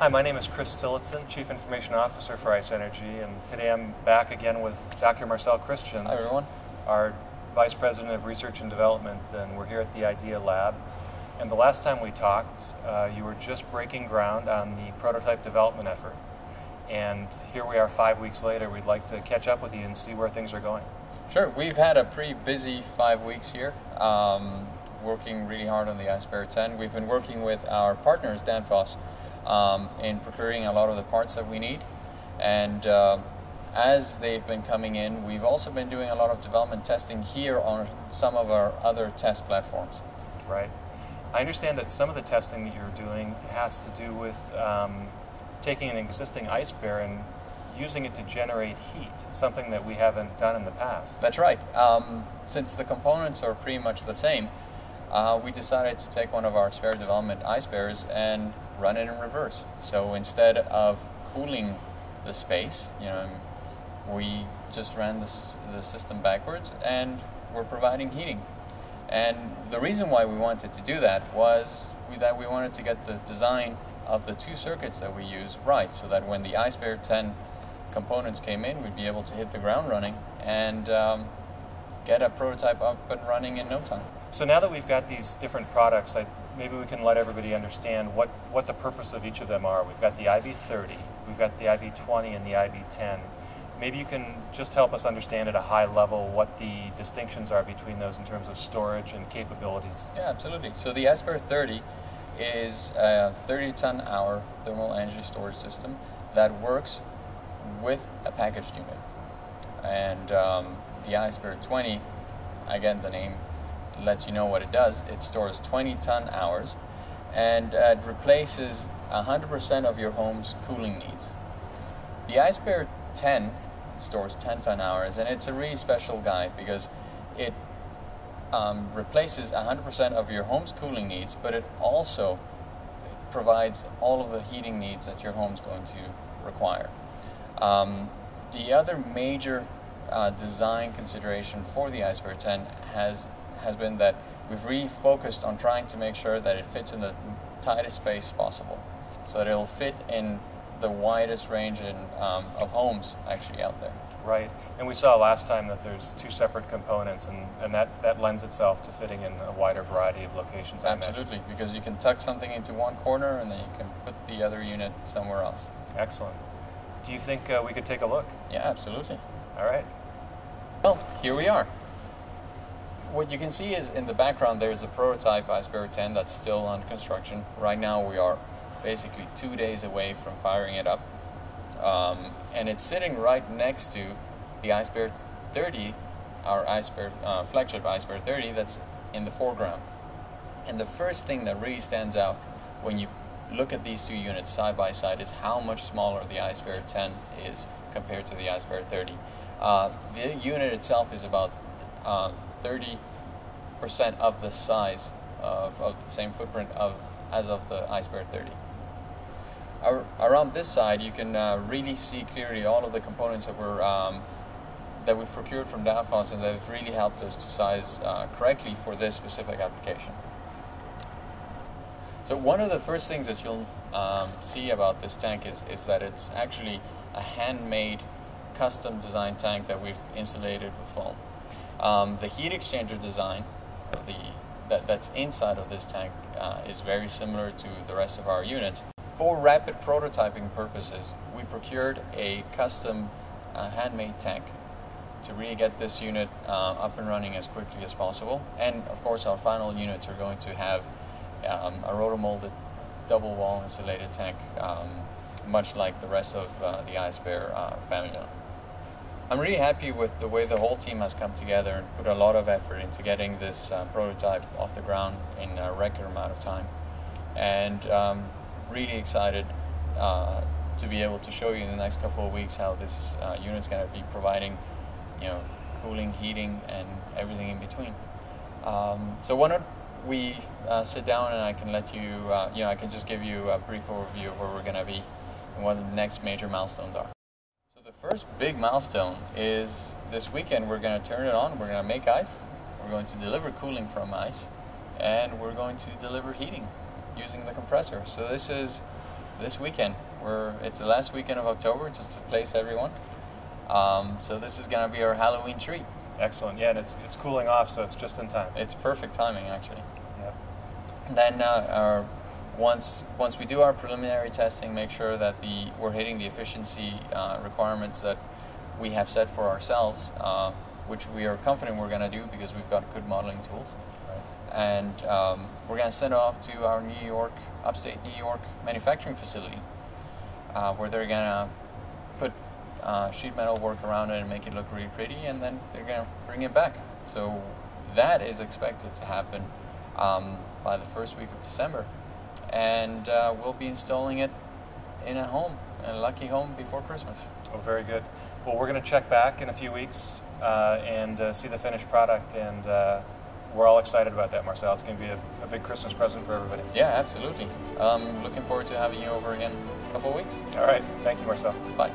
Hi, my name is Chris Tillotson, Chief Information Officer for ICE Energy, and today I'm back again with Dr. Marcel Christians. Hi, everyone. Our Vice President of Research and Development, and we're here at the IDEA Lab. And the last time we talked, uh, you were just breaking ground on the prototype development effort. And here we are five weeks later. We'd like to catch up with you and see where things are going. Sure, we've had a pretty busy five weeks here, um, working really hard on the Ice Bear 10. We've been working with our partners, Danfoss, um, in procuring a lot of the parts that we need. And uh, as they've been coming in, we've also been doing a lot of development testing here on some of our other test platforms. Right. I understand that some of the testing that you're doing has to do with um, taking an existing ice bear and using it to generate heat, something that we haven't done in the past. That's right. Um, since the components are pretty much the same, uh, we decided to take one of our spare development ice bears and run it in reverse. So instead of cooling the space, you know, we just ran this, the system backwards and we're providing heating. And the reason why we wanted to do that was we, that we wanted to get the design of the two circuits that we use right, so that when the Bear 10 components came in, we'd be able to hit the ground running and um, get a prototype up and running in no time. So now that we've got these different products, I, maybe we can let everybody understand what, what the purpose of each of them are. We've got the IB30, we've got the IB20 and the IB10. Maybe you can just help us understand at a high level what the distinctions are between those in terms of storage and capabilities. Yeah, absolutely. So the Ice Bear 30 is a 30 ton hour thermal energy storage system that works with a packaged unit. And um, the Iceberg Bear 20, again, the name lets you know what it does. It stores 20 ton hours and uh, it replaces 100% of your home's cooling needs. The Ice Bear 10 stores 10 ton hours and it's a really special guy because it um, replaces 100% of your home's cooling needs, but it also provides all of the heating needs that your home's going to require. Um, the other major uh, design consideration for the Ice Bear 10 has has been that we've really focused on trying to make sure that it fits in the tightest space possible, so that it'll fit in the widest range in, um, of homes actually out there. Right, and we saw last time that there's two separate components, and, and that, that lends itself to fitting in a wider variety of locations. Absolutely, because you can tuck something into one corner and then you can put the other unit somewhere else. Excellent. Do you think uh, we could take a look? Yeah, absolutely. All right. Well, here we are. What you can see is in the background there's a prototype Ice 10 that's still under construction. Right now we are basically two days away from firing it up. Um, and it's sitting right next to the Ice 30, our Ice Bear, uh, flagship Ice 30 that's in the foreground. And the first thing that really stands out when you look at these two units side by side is how much smaller the Ice 10 is compared to the Ice 30. Uh, the unit itself is about 30% uh, of the size of, of, the same footprint of as of the Bear 30. Ar around this side, you can uh, really see clearly all of the components that were um, that we've procured from Danfoss and that have really helped us to size uh, correctly for this specific application. So one of the first things that you'll um, see about this tank is, is that it's actually a handmade custom designed tank that we've insulated with foam. Um, the heat exchanger design the, that, that's inside of this tank uh, is very similar to the rest of our units. For rapid prototyping purposes, we procured a custom uh, handmade tank to really get this unit uh, up and running as quickly as possible. And of course, our final units are going to have um, a rotomolded double wall insulated tank, um, much like the rest of uh, the Ice Bear uh, family. I'm really happy with the way the whole team has come together and put a lot of effort into getting this uh, prototype off the ground in a record amount of time. And um, really excited uh, to be able to show you in the next couple of weeks how this uh, unit is going to be providing, you know, cooling, heating, and everything in between. Um, so why don't we uh, sit down and I can let you, uh, you know, I can just give you a brief overview of where we're going to be and what the next major milestones are. First big milestone is this weekend we're going to turn it on, we're going to make ice, we're going to deliver cooling from ice, and we're going to deliver heating using the compressor. So this is this weekend. We're it's the last weekend of October, just to place everyone. Um, so this is going to be our Halloween treat. Excellent. Yeah, and it's it's cooling off, so it's just in time. It's perfect timing, actually. Yep. And then uh, our, once once we do our preliminary testing, make sure that the we're hitting the efficiency uh, requirements that we have set for ourselves, uh, which we are confident we're going to do because we've got good modeling tools. Right. And um, we're going to send it off to our New York, upstate New York manufacturing facility, uh, where they're going to put uh, sheet metal work around it and make it look really pretty, and then they're going to bring it back. So that is expected to happen um, by the first week of December, and uh, we'll be installing it in a home, a lucky home before Christmas. Oh, very good. Well, we're going to check back in a few weeks uh, and uh, see the finished product, and uh, we're all excited about that, Marcel. It's going to be a, a big Christmas present for everybody. Yeah, absolutely. Um, looking forward to having you over again in a couple of weeks. All right. Thank you, Marcel. Bye.